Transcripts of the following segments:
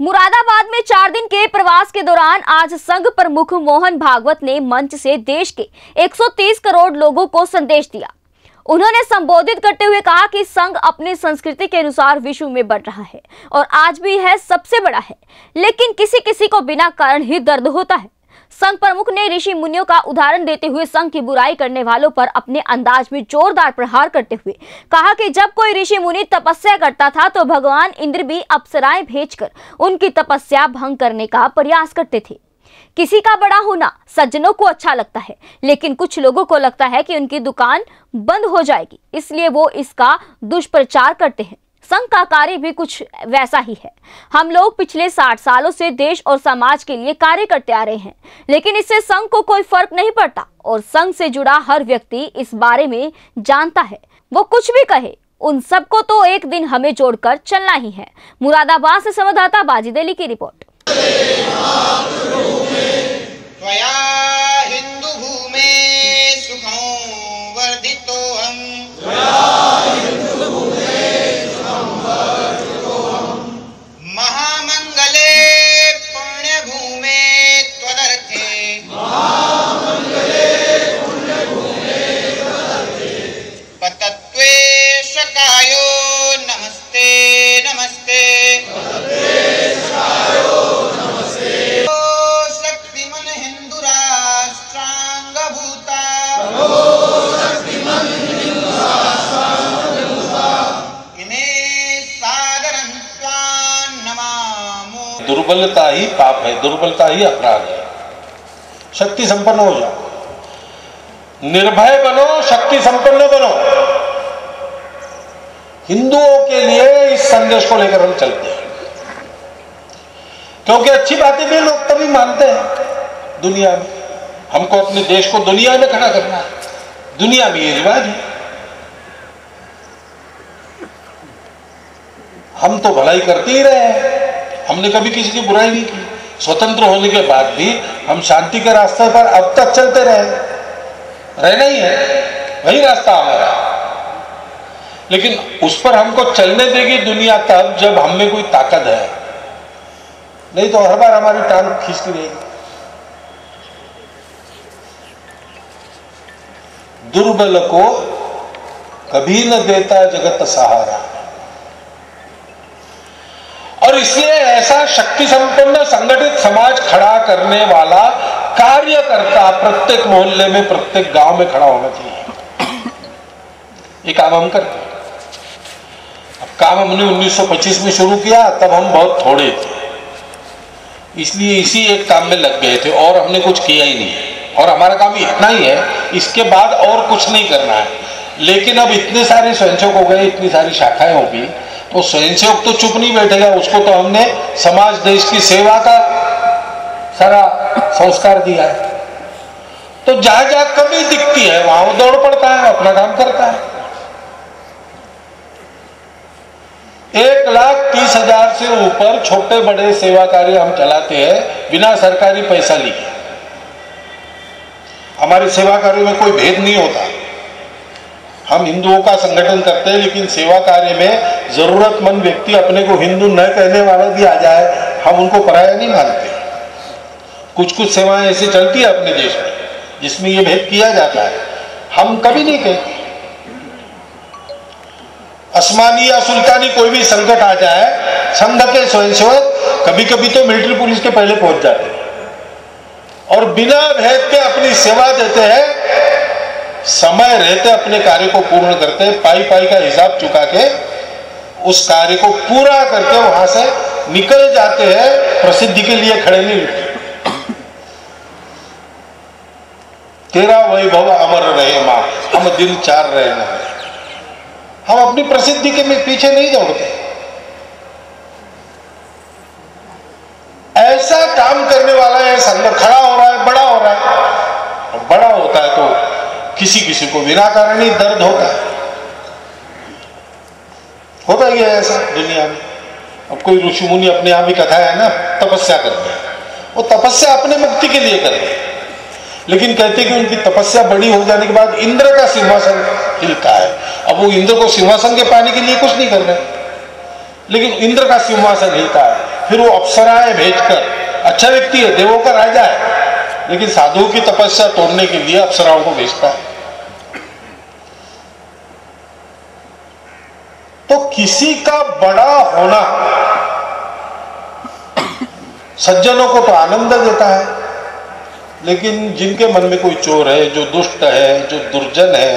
मुरादाबाद में चार दिन के प्रवास के दौरान आज संघ प्रमुख मोहन भागवत ने मंच से देश के 130 करोड़ लोगों को संदेश दिया। उन्होंने संबोधित करते हुए कहा कि संघ अपनी संस्कृति के अनुसार विश्व में बढ़ रहा है और आज भी है सबसे बड़ा है, लेकिन किसी किसी को बिना कारण ही दर्द होता है। संघ प्रमुख ने ऋषि मुनियों का उदाहरण देते हुए संघ की बुराई करने वालों पर अपने अंदाज में जोरदार प्रहार करते हुए कहा कि जब कोई ऋषि मुनि तपस्या करता था तो भगवान इंद्र भी अप्सराएँ भेजकर उनकी तपस्या भंग करने का प्रयास करते थे। किसी का बड़ा होना सज्जनों को अच्छा लगता है, लेकिन कुछ लोगों को लगता है कि उनकी दुकान बंद हो जाएगी, इसलिए वो इसका दुष्प्रचार करते हैं। संघ का कार्य भी कुछ वैसा ही है। हम लोग पिछले साठ सालों से देश और समाज के लिए कार्य करते आ रहे हैं, लेकिन इससे संघ को कोई फ़र्क नहीं पड़ता और संघ से जुड़ा हर व्यक्ति इस बारे में जानता है। वो कुछ भी कहे, उन सबको तो एक दिन हमें जोड़कर चलना ही है। मुरादाबाद से संवाददाता बाजी दिल्ली की रिपोर्ट। दुर्बलता ही पाप है, दुर्बलता ही अपराध है। शक्ति संपन्न हो जाओ। निर्भय बनो, शक्ति संपन्न बनो। हिंदुओं के लिए इस संदेश को लेकर हम चलते हैं। क्योंकि अच्छी बातें भी लोग तभी मानते हैं दुनिया में। हमको अपने देश को दुनिया में खड़ा करना है। दुनिया में ये रिवाज है। हम तो भलाई करते ही रहे हैं। हमने कभी किसी की बुराई नहीं की। स्वतंत्र होने के बाद भी हम शांति के रास्ते पर अब तक चलते रहे। रहना ही है, वही रास्ता हमारा। लेकिन उस पर हमको चलने देगी दुनिया तब जब हम में कोई ताकत है। नहीं तो हर बार हमारी टांग खींचती रहेगी। दुर्बल को कभी न देता जगत सहारा। और इसलिए ऐसा शक्ति संपन्न संगठित समाज खड़ा करने वाला कार्यकर्ता प्रत्येक मोहल्ले में, प्रत्येक गाँव में खड़ा होना चाहिए। ये काम हम करते अब काम हमने 1925 में शुरू किया, तब हम बहुत थोड़े थे। इसलिए इसी एक काम में लग गए थे, और हमने कुछ किया ही नहीं और हमारा काम इतना ही है, इसके बाद और कुछ नहीं करना है। लेकिन अब इतने सारे स्वयंसेवक हो गए, इतनी सारी शाखाएँ होगी तो स्वयंसेवक तो चुप नहीं बैठेगा, उसको तो हमने समाज, देश की सेवा का सारा संस्कार दिया है। तो जहाँ जहाँ कमी दिखती है, वहाँ वो दौड़ पड़ता है, अपना काम करता है। एक लाख तीस हज़ार से ऊपर छोटे बड़े सेवा कार्य हम चलाते हैं, बिना सरकारी पैसा लिए। हमारे सेवा कार्यों में कोई भेद नहीं होता। हम हिंदुओं का संगठन करते हैं, लेकिन सेवा कार्य में जरूरतमंद व्यक्ति अपने को हिंदू न कहने वाला भी आ जाए, हम उनको पराया नहीं मानते। कुछ कुछ सेवाएँ ऐसी चलती है अपने देश में, जिसमें ये भेद किया जाता है। हम कभी नहीं कहते। असमानी या सुल्तानी कोई भी संकट आ जाए, संघ के स्वयंसेवक कभी कभी तो मिलिट्री पुलिस के पहले पहुँच जाते हैं। और बिना भेद के अपनी सेवा देते हैं समय रहते अपने कार्य को पूर्ण करते, पाई पाई का हिसाब चुका के उस कार्य को पूरा करके वहाँ से निकल जाते हैं, प्रसिद्धि के लिए खड़े नहीं तेरा वैभव अमर रहे माँ, हम दिल चार रहे ना हम अपनी प्रसिद्धि के में पीछे नहीं दौड़ते। ऐसा काम करने वाला है संघ खड़ा हो रहा है और बड़ा होता है तो किसी किसी को बिना कारण ही दर्द होता है। होता ही है ऐसा दुनिया में। अब कोई ऋषि मुनि अपने आप भी कथा है ना, तपस्या करते हैं। वो तपस्या अपने मुक्ति के लिए कर रहे हैं। लेकिन कहते कि उनकी तपस्या बड़ी हो जाने के बाद इंद्र का सिंहासन हिलता है। अब वो इंद्र को सिंहासन के पाने के लिए कुछ नहीं कर रहे। लेकिन इंद्र का सिंहासन हिलता है। फिर वो अप्सराएँ भेजकर अच्छा व्यक्ति है, देवों का राजा है। लेकिन साधुओं की तपस्या तोड़ने के लिए अप्सराओं को भेजता है। तो किसी का बड़ा होना सज्जनों को तो आनंद देता है, लेकिन जिनके मन में कोई चोर है, जो दुष्ट है, जो दुर्जन है,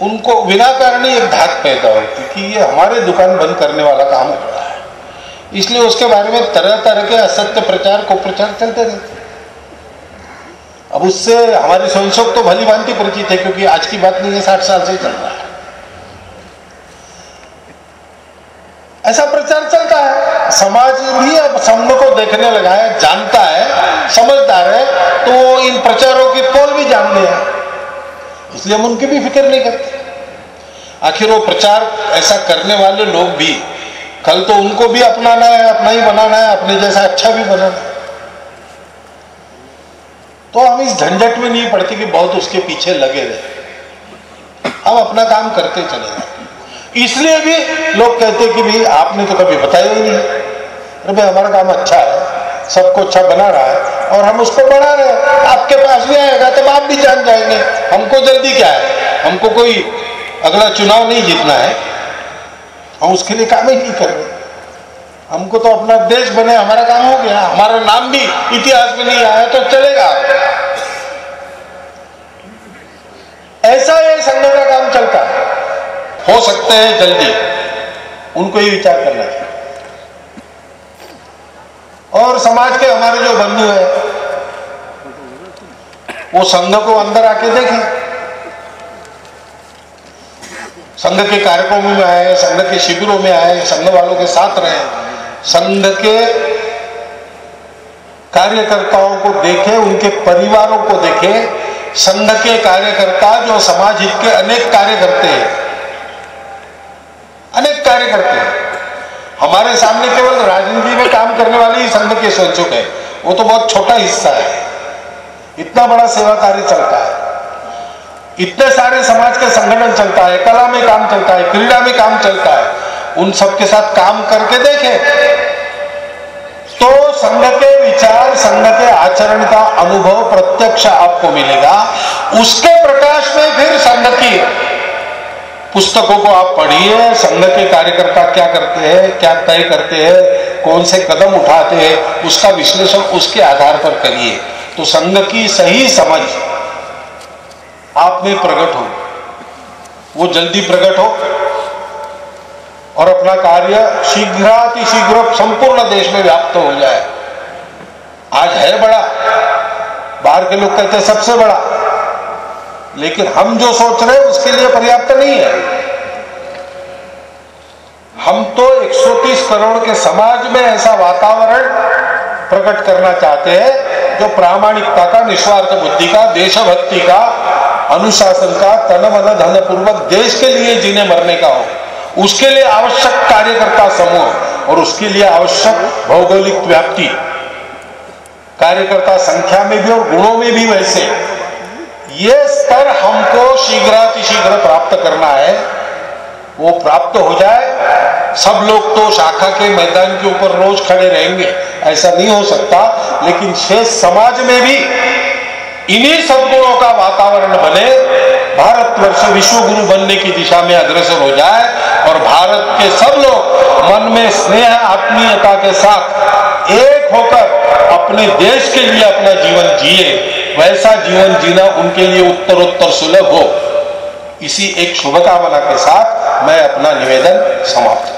उनको बिना कारण ही एक धात पैदा होती कि ये हमारे दुकान बंद करने वाला काम हो रहा है। इसलिए उसके बारे में तरह तरह के असत्य प्रचार को प्रचार चलते रहते अब उससे हमारी संसद तो भली भांति परिचित है, क्योंकि आज की बात नहीं है, साठ साल से चल रहा है। ऐसा प्रचार चलता है। समाज भी अब संघ को देखने लगा है, जानता है, समझदार है तो वो इन प्रचारों की पोल भी जान लिया इसलिए हम उनकी भी फ़िक्र नहीं करते। आखिर वो प्रचार ऐसा करने वाले लोग भी, कल तो उनको भी अपनाना है, अपना ही बनाना है, अपने जैसा अच्छा भी बनाना है। तो हम इस झंझट में नहीं पड़ते कि बहुत उसके पीछे लगे रहे। हम अपना काम करते चले जाए। इसलिए भी लोग कहते कि भाई, आपने तो कभी बताया ही नहीं। अरे भाई, हमारा काम अच्छा है, सबको अच्छा बना रहा है, और हम उसको बढ़ा रहे हैं। आपके पास भी आएगा, तब आप भी जान जाएँगे। हमको जल्दी क्या है? हमको कोई अगला चुनाव नहीं जीतना है। हम उसके लिए काम ही नहीं कर रहे। हमको तो अपना देश बने, हमारा काम हो गया, हमारा नाम भी इतिहास में नहीं आया तो चलेगा। ऐसा ये संघ का काम चलता है। हो सकते हैं जल्दी। उनको ही विचार करना चाहिए। और समाज के हमारे जो बंधु है, वो संघ को अंदर आके देखें। संघ के कार्यक्रमों में आए, संघ के शिविरों में आए, संघ वालों के साथ रहे। संघ के कार्यकर्ताओं को देखे, उनके परिवारों को देखे। संघ के कार्यकर्ता जो समाज हित के अनेक कार्य करते हैं अनेक कार्य करते हैं। हमारे सामने केवल राजनीति में काम करने वाले ही संघ के स्वच्छुक है। वो तो बहुत छोटा हिस्सा है। इतना बड़ा सेवा कार्य चलता है। इतने सारे समाज के संगठन चलता है, कला में काम चलता है, क्रीड़ा में काम चलता है। उन सब के साथ काम करके देखें तो संघ के विचार, संघ के आचरण का अनुभव, प्रत्यक्ष आपको मिलेगा। उसके प्रकाश में फिर संघ की पुस्तकों को आप पढ़िए संघ के कार्यकर्ता क्या करते हैं, क्या तय करते हैं, कौन से कदम उठाते हैं, उसका विश्लेषण उसके आधार पर करिए। तो संघ की सही समझ आप में प्रकट हो, वो जल्दी प्रकट हो और अपना कार्य शीघ्रातिशीघ्र संपूर्ण देश में व्याप्त हो जाए। आज है बड़ा, बाहर के लोग कहते हैं सबसे बड़ा। लेकिन हम जो सोच रहे हैं, उसके लिए पर्याप्त नहीं है। हम तो 130 करोड़ के समाज में ऐसा वातावरण प्रकट करना चाहते हैं, जो प्रामाणिकता का, निस्वार्थ बुद्धि का, देशभक्ति का, अनुशासन का तन मन धन पूर्वक देश के लिए जीने मरने का हो। उसके लिए आवश्यक कार्यकर्ता समूह और उसके लिए आवश्यक भौगोलिक व्याप्ति। कार्यकर्ता संख्या में भी और गुणों में भी वैसे। ये स्तर हमको शीघ्रातिशीघ्र प्राप्त करना है। वो प्राप्त हो जाए। सब लोग तो शाखा के मैदान के ऊपर रोज खड़े रहेंगे, ऐसा नहीं हो सकता। लेकिन शेष समाज में भी इन्हीं सदगुणों का वातावरण बने, भारतवर्ष विश्व गुरु बनने की दिशा में अग्रसर हो जाए और भारत के सब लोग मन में स्नेह, आत्मीयता के साथ एक होकर अपने देश के लिए अपना जीवन जिए। वैसा जीवन जीना उनके लिए उत्तरोत्तर सुलभ हो। इसी एक शुभकामना के साथ मैं अपना निवेदन समाप्त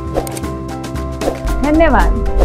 धन्यवाद।